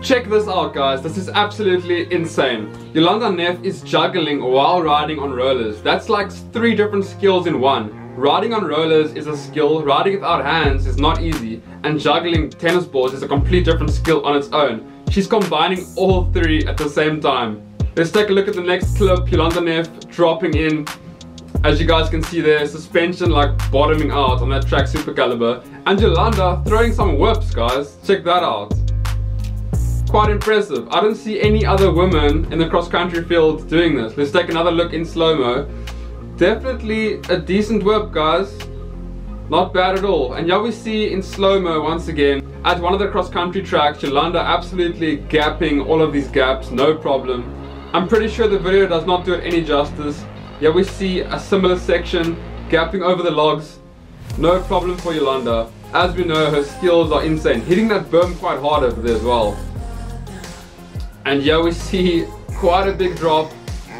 Check this out guys, this is absolutely insane. Jolanda Neff is juggling while riding on rollers. That's like three different skills in one. Riding on rollers is a skill, riding without hands is not easy, and juggling tennis balls is a complete different skill on its own. She's combining all three at the same time. Let's take a look at the next clip, Jolanda Neff dropping in as you guys can see there, suspension like bottoming out on that Trek Supercaliber. And Jolanda throwing some whips, guys. Check that out. Quite impressive. I don't see any other women in the cross-country field doing this. Let's take another look in slow-mo. Definitely a decent whip, guys. Not bad at all. And yeah, we see in slow-mo once again, at one of the cross-country tracks, Jolanda absolutely gapping all of these gaps, no problem. I'm pretty sure the video does not do it any justice. Yeah, we see a similar section gapping over the logs. No problem for Jolanda. As we know, her skills are insane. Hitting that berm quite hard over there as well. And yeah, we see quite a big drop.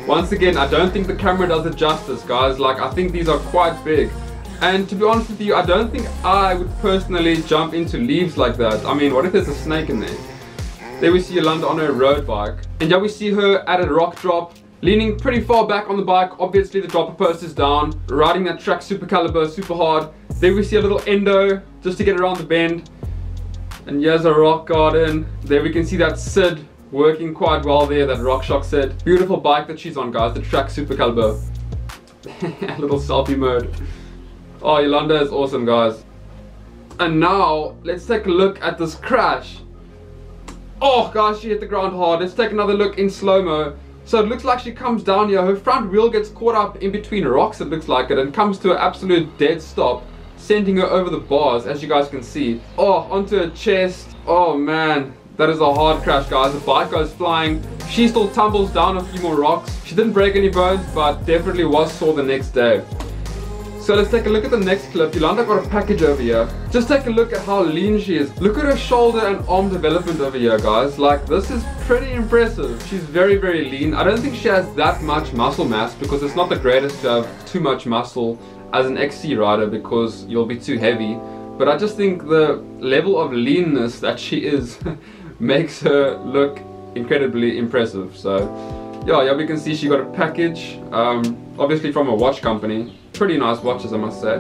Once again, I don't think the camera does it justice, guys. Like, I think these are quite big. And to be honest with you, I don't think I would personally jump into leaves like that. I mean, what if there's a snake in there? There we see Jolanda on her road bike. And yeah, we see her at a rock drop. Leaning pretty far back on the bike, obviously the dropper post is down. Riding that Trek Supercaliber, super hard. There we see a little endo just to get around the bend. And here's a rock garden. There we can see that SID working quite well there, that RockShox SID. Beautiful bike that she's on guys, the Trek Supercaliber. little selfie mode. Oh, Jolanda is awesome guys. And now, let's take a look at this crash. Oh gosh, she hit the ground hard. Let's take another look in slow-mo. So it looks like she comes down here, her front wheel gets caught up in between rocks, it looks like it, and comes to an absolute dead stop, sending her over the bars, as you guys can see. Oh, onto her chest. Oh man, that is a hard crash, guys. The bike goes flying. She still tumbles down a few more rocks. She didn't break any bones, but definitely was sore the next day. So let's take a look at the next clip. Jolanda got a package over here. Just take a look at how lean she is. Look at her shoulder and arm development over here, guys. Like, this is pretty impressive. She's very, very lean. I don't think she has that much muscle mass because it's not the greatest to have too much muscle as an XC rider because you'll be too heavy. But I just think the level of leanness that she is makes her look incredibly impressive. So, yeah, yeah, we can see she got a package, um, obviously from a watch company pretty nice watches I must say.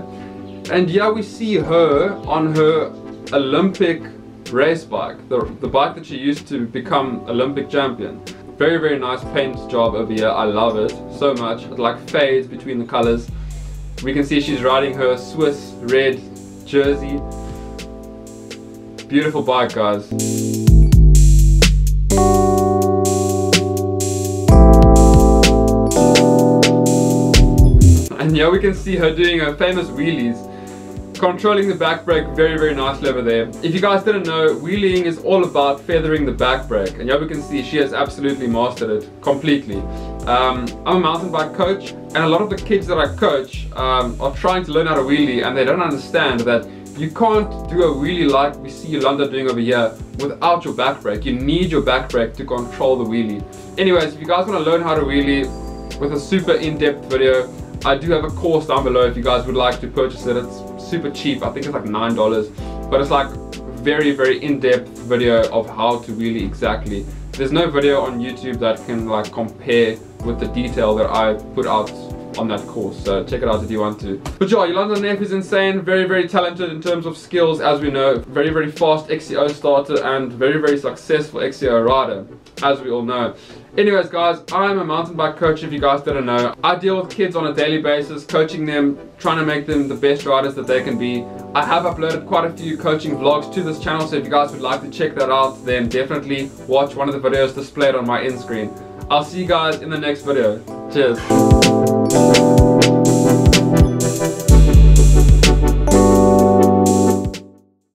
And yeah, we see her on her Olympic race bike, the, the bike that she used to become Olympic champion. Very, very nice paint job over here. I love it so much. It like fades between the colors. We can see she's riding her Swiss red jersey. Beautiful bike, guys. And here we can see her doing her famous wheelies controlling the back brake very very nicely over there. If you guys didn't know, wheeling is all about feathering the back brake and here we can see she has absolutely mastered it completely. Um, I'm a mountain bike coach and a lot of the kids that I coach um, are trying to learn how to wheelie and they don't understand that you can't do a wheelie like we see Jolanda doing over here without your back brake. You need your back brake to control the wheelie. Anyways, if you guys want to learn how to wheelie with a super in-depth video, I do have a course down below if you guys would like to purchase it. It's super cheap. I think it's like $9. But it's like very, very in-depth video of how to really exactly. There's no video on YouTube that can like compare with the detail that I put out on that course. So check it out if you want to. But yeah, Jolanda Neff is insane. Very, very talented in terms of skills, as we know. Very, very fast XCO starter and very, very successful XCO rider, as we all know. Anyways guys, I'm a mountain bike coach if you guys didn't know. I deal with kids on a daily basis, coaching them, trying to make them the best riders that they can be. I have uploaded quite a few coaching vlogs to this channel, so if you guys would like to check that out, then definitely watch one of the videos displayed on my end screen. I'll see you guys in the next video. Cheers.